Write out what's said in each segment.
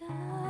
Time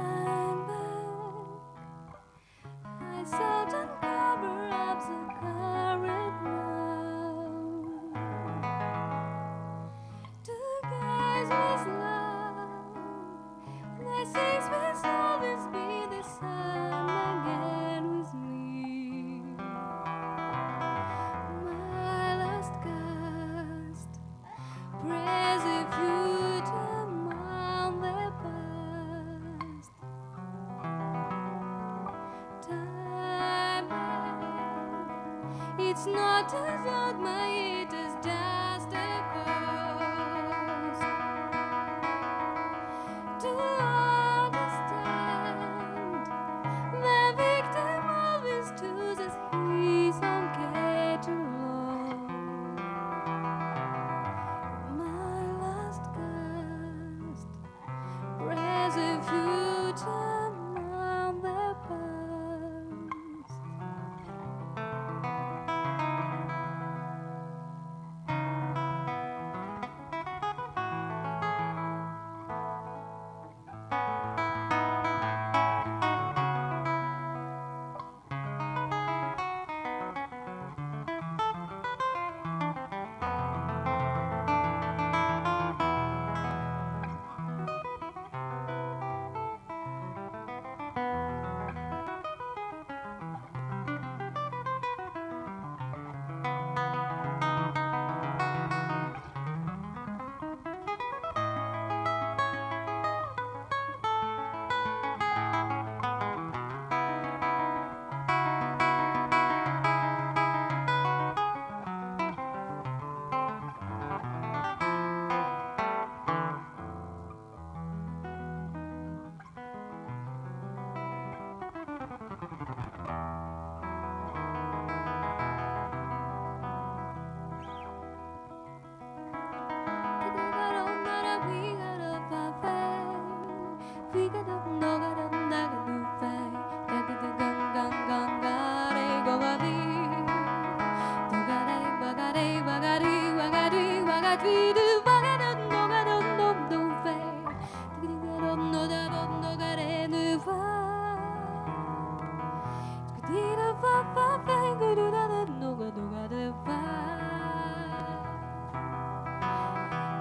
it's not as a dogma, it is just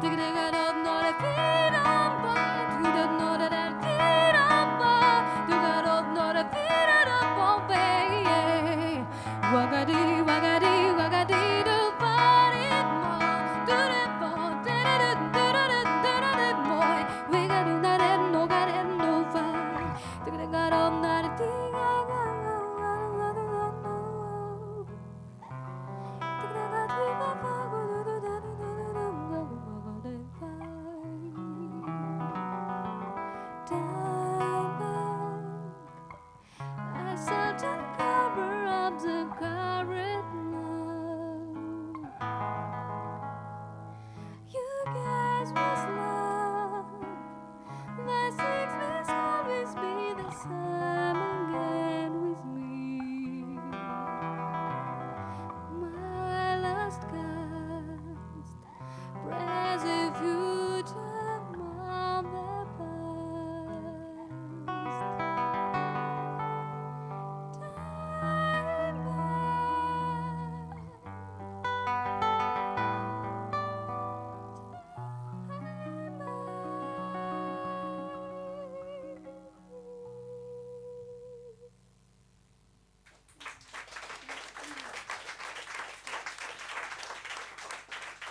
Take it out, not a